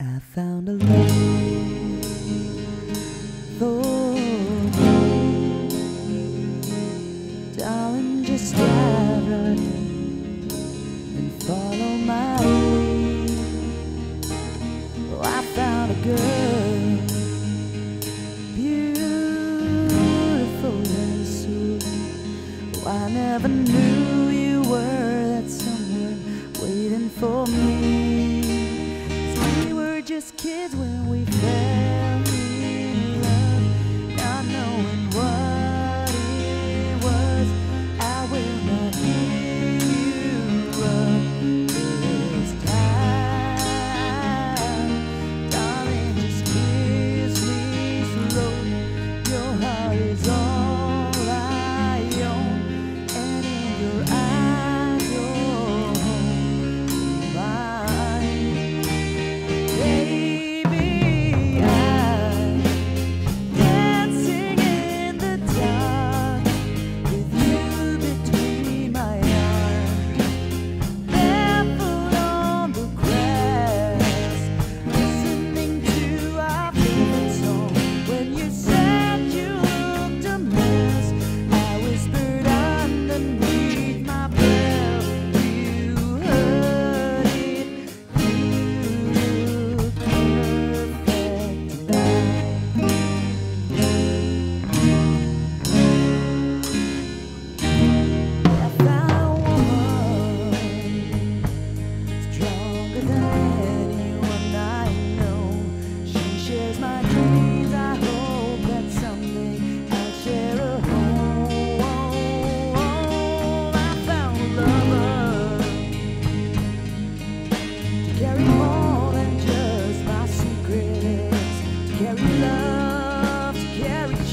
I found a love for you, darling. Just drive right and follow my lead. Oh, I found a girl, beautiful and sweet. Oh, I never knew you were that someone waiting for me just kids when we fell. cherry